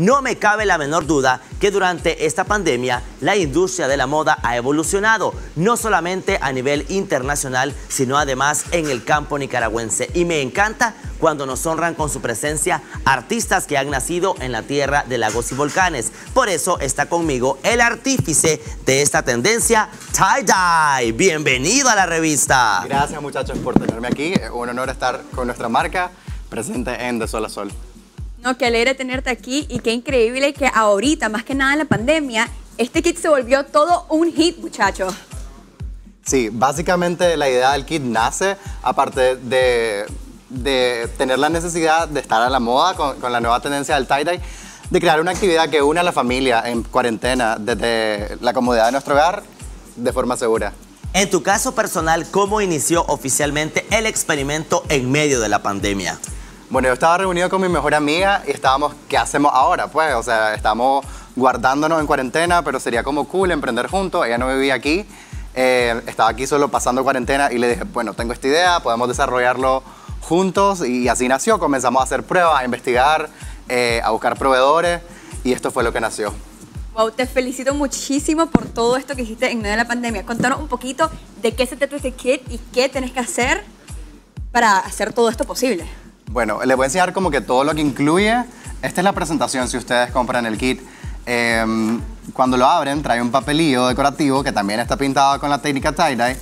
No me cabe la menor duda que durante esta pandemia la industria de la moda ha evolucionado, no solamente a nivel internacional, sino además en el campo nicaragüense. Y me encanta cuando nos honran con su presencia artistas que han nacido en la tierra de lagos y volcanes. Por eso está conmigo el artífice de esta tendencia, Tie Dye. Bienvenido a la revista. Gracias muchachos por tenerme aquí. Un honor estar con nuestra marca presente en De Sol a Sol. No, qué alegre tenerte aquí y qué increíble que ahorita, más que nada en la pandemia, este kit se volvió todo un hit, muchachos. Sí, básicamente la idea del kit nace aparte de, de tener la necesidad de estar a la moda con, con la nueva tendencia del tie-dye, de crear una actividad que une a la familia en cuarentena desde la comodidad de nuestro hogar de forma segura. En tu caso personal, ¿cómo inició oficialmente el experimento en medio de la pandemia? Bueno, yo estaba reunido con mi mejor amiga y estábamos, ¿qué hacemos ahora? Pues, o sea, estamos guardándonos en cuarentena, pero sería como cool emprender juntos. Ella no vivía aquí, eh, estaba aquí solo pasando cuarentena y le dije, bueno, tengo esta idea, podemos desarrollarlo juntos y así nació. Comenzamos a hacer pruebas, a investigar, eh, a buscar proveedores y esto fue lo que nació. Wow, te felicito muchísimo por todo esto que hiciste en medio de la pandemia. Contanos un poquito de qué se trata este kit y qué tenés que hacer para hacer todo esto posible. Bueno, les voy a enseñar como que todo lo que incluye. Esta es la presentación si ustedes compran el kit. Em, cuando lo abren, trae un papelillo decorativo que también está pintado con la técnica tie-dye.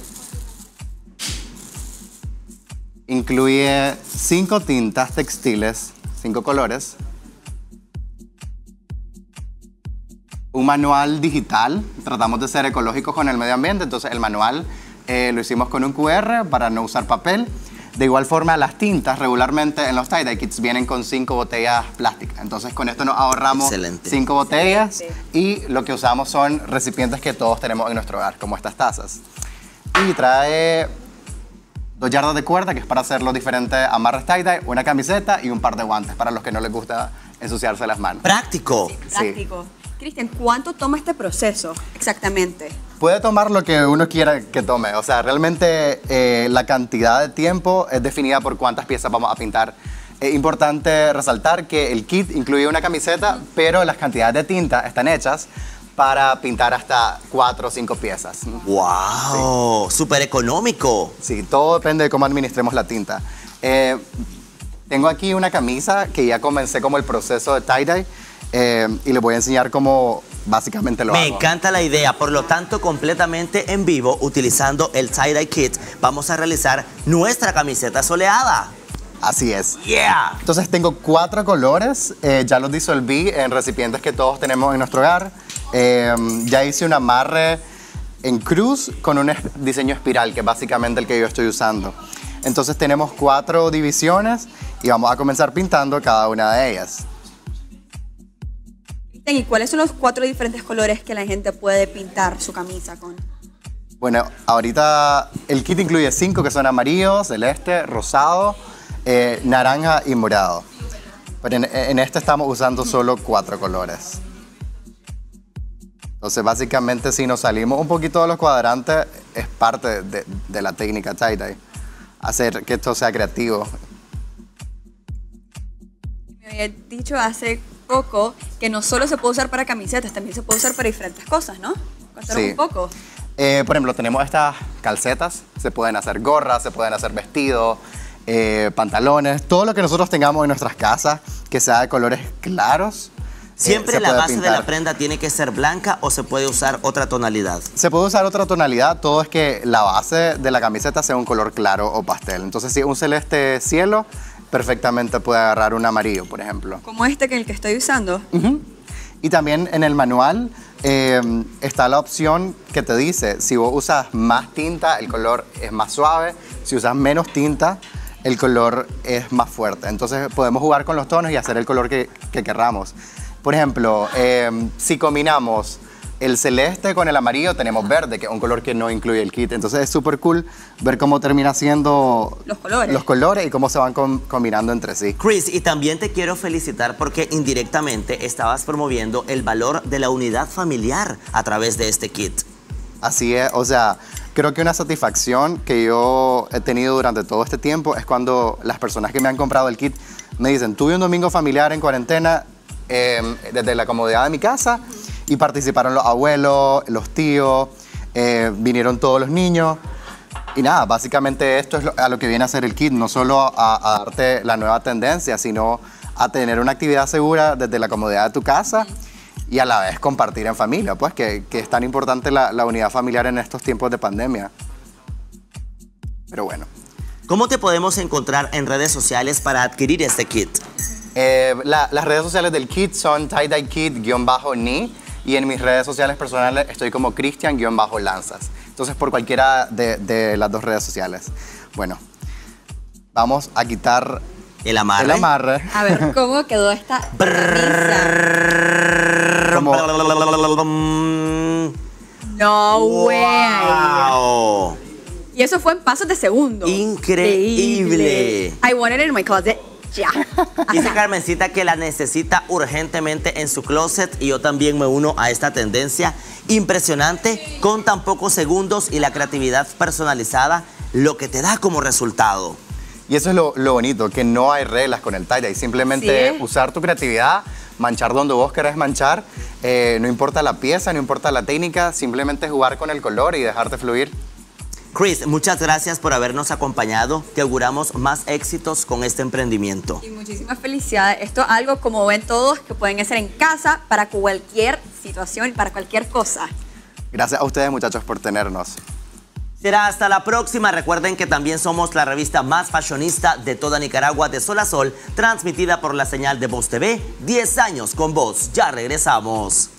Incluye cinco tintas textiles, cinco colores. Un manual digital. Tratamos de ser ecológicos con el medio ambiente, entonces el manual eh, lo hicimos con un QR para no usar papel. De igual forma, las tintas regularmente en los tie-dye kits vienen con cinco botellas plásticas. Entonces, con esto nos ahorramos Excelente. cinco botellas Excelente. y lo que usamos son recipientes que todos tenemos en nuestro hogar, como estas tazas. Y trae dos yardas de cuerda, que es para hacer los diferentes amarres tie-dye, una camiseta y un par de guantes para los que no les gusta ensuciarse las manos. Práctico. Práctico. Cristian, ¿cuánto toma este proceso exactamente? Puede tomar lo que uno quiera que tome. O sea, realmente eh, la cantidad de tiempo es definida por cuántas piezas vamos a pintar. Es importante resaltar que el kit incluye una camiseta, pero las cantidades de tinta están hechas para pintar hasta cuatro o cinco piezas. ¡Wow! Súper económico. Sí, todo depende de cómo administremos la tinta. Eh, tengo aquí una camisa que ya comencé como el proceso de tie-dye eh, y les voy a enseñar cómo básicamente lo Me hago. encanta la idea, por lo tanto, completamente en vivo, utilizando el tie-dye kit, vamos a realizar nuestra camiseta soleada. Así es. ¡Yeah! Entonces tengo cuatro colores, eh, ya los disolví en recipientes que todos tenemos en nuestro hogar. Eh, ya hice un amarre en cruz con un diseño espiral, que es básicamente el que yo estoy usando. Entonces tenemos cuatro divisiones y vamos a comenzar pintando cada una de ellas. ¿Y cuáles son los cuatro diferentes colores que la gente puede pintar su camisa con? Bueno, ahorita el kit incluye cinco que son amarillo, celeste, rosado, eh, naranja y morado. Pero en, en este estamos usando solo cuatro colores. Entonces, básicamente, si nos salimos un poquito de los cuadrantes, es parte de, de la técnica tie-dye. Hacer que esto sea creativo. Me había dicho hace poco que no solo se puede usar para camisetas, también se puede usar para diferentes cosas, ¿no? Cuéntanos Sí. un poco. Eh, por ejemplo, tenemos estas calcetas, se pueden hacer gorras, se pueden hacer vestidos, eh, pantalones, todo lo que nosotros tengamos en nuestras casas que sea de colores claros. eh, ¿Siempre se la base de pintar. la prenda tiene que ser blanca o se puede usar otra tonalidad? Se puede usar otra tonalidad, todo es que la base de la camiseta sea un color claro o pastel. Entonces, si es un celeste cielo, perfectamente puede agarrar un amarillo, por ejemplo. Como este que el que estoy usando. Y también en el manual eh, está la opción que te dice, si vos usas más tinta, el color es más suave, si usas menos tinta, el color es más fuerte. Entonces podemos jugar con los tonos y hacer el color que, que querramos. Por ejemplo, eh, si combinamos el celeste con el amarillo, tenemos verde, que es un color que no incluye el kit. Entonces es súper cool ver cómo termina siendo Los colores. los colores y cómo se van com- combinando entre sí. Chris, y también te quiero felicitar porque indirectamente estabas promoviendo el valor de la unidad familiar a través de este kit. Así es, o sea, creo que una satisfacción que yo he tenido durante todo este tiempo es cuando las personas que me han comprado el kit me dicen, tuve un domingo familiar en cuarentena eh, desde la comodidad de mi casa y participaron los abuelos, los tíos, eh, vinieron todos los niños. Y nada, básicamente esto es lo- a lo que viene a ser el kit, no solo a, a darte la nueva tendencia, sino a tener una actividad segura desde la comodidad de tu casa y a la vez compartir en familia, pues que, que es tan importante la, la unidad familiar en estos tiempos de pandemia. Pero bueno. ¿Cómo te podemos encontrar en redes sociales para adquirir este kit? Eh, la- las redes sociales del kit son tie-dye-kit-ni y en mis redes sociales personales estoy como Cristian-lanzas. Entonces por cualquiera de, de las dos redes sociales. Bueno, vamos a quitar El amarre. el amarre. A ver, ¿cómo quedó esta camisa? Como- No way. Wow. Y eso fue en pasos de segundo. Increíble. I want it in my closet. Ya. Dice Carmencita que la necesita urgentemente en su closet y yo también me uno a esta tendencia impresionante con tan pocos segundos y la creatividad personalizada, lo que te da como resultado. Y eso es lo, lo bonito, que no hay reglas con el tie-dye. Simplemente Sí. usar tu creatividad, manchar donde vos querés manchar. eh, no importa la pieza, no importa la técnica, simplemente jugar con el color y dejarte fluir. Chris, muchas gracias por habernos acompañado. Te auguramos más éxitos con este emprendimiento. Y muchísimas felicidades. Esto es algo, como ven todos, que pueden hacer en casa para cualquier situación, para cualquier cosa. Gracias a ustedes muchachos por tenernos. Será hasta la próxima. Recuerden que también somos la revista más fashionista de toda Nicaragua de Sol a Sol, transmitida por la señal de Voz TV. 10 años con vos. Ya regresamos.